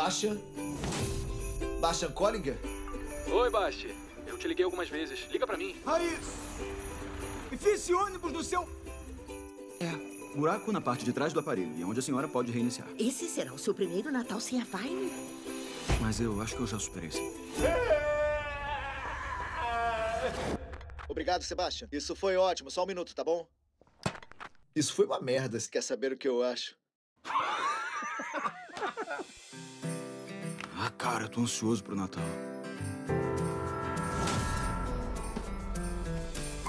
Bastian? Bastian Collinger? Oi, Basti. Eu te liguei algumas vezes. Liga pra mim. Aí! Enfia esse ônibus no seu... É, buraco na parte de trás do aparelho, e é onde a senhora pode reiniciar. Esse será o seu primeiro Natal sem a Vine? Mas eu acho que eu já superei isso. Obrigado, Sebastian. Isso foi ótimo. Só um minuto, tá bom? Isso foi uma merda. Se quer saber o que eu acho? Ah, cara, eu tô ansioso pro Natal.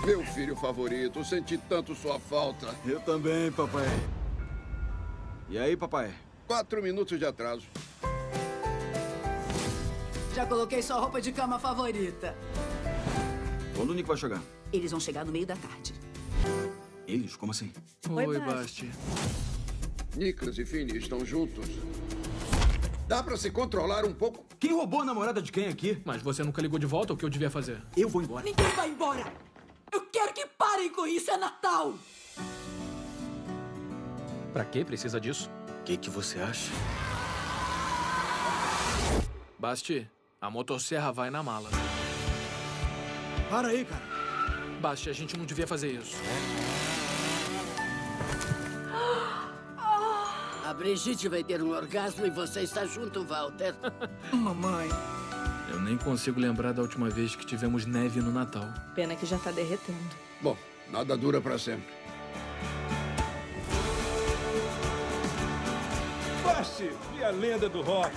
Meu filho favorito, senti tanto sua falta. Eu também, papai. E aí, papai? Quatro minutos de atraso. Já coloquei sua roupa de cama favorita. Quando o Nick vai chegar? Eles vão chegar no meio da tarde. Eles? Como assim? Oi, Oi, Basti. Nicholas e Finney estão juntos. Dá pra se controlar um pouco? Quem roubou a namorada de quem aqui? Mas você nunca ligou de volta o que eu devia fazer? Eu vou embora. Ninguém vai embora! Eu quero que parem com isso, é Natal! Pra que precisa disso? O que, que você acha? Basti, a motosserra vai na mala. Para aí, cara. Basti, a gente não devia fazer isso. A Brigitte vai ter um orgasmo e você está junto, Walter. Mamãe. Eu nem consigo lembrar da última vez que tivemos neve no Natal. Pena que já tá derretendo. Bom, nada dura pra sempre. Basti e a lenda do rock.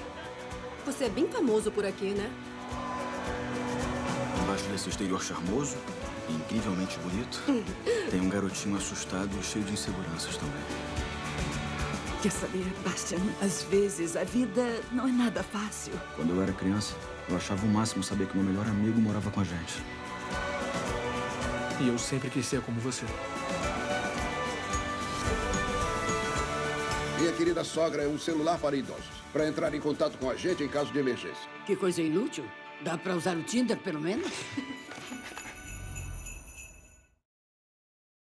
Você é bem famoso por aqui, né? Embaixo desse exterior charmoso e incrivelmente bonito, tem um garotinho assustado e cheio de inseguranças também. Quer saber, Bastian? Às vezes a vida não é nada fácil. Quando eu era criança, eu achava o máximo saber que meu melhor amigo morava com a gente. E eu sempre quis ser como você. Minha querida sogra é um celular para idosos. Para entrar em contato com a gente em caso de emergência. Que coisa inútil. Dá pra usar o Tinder, pelo menos?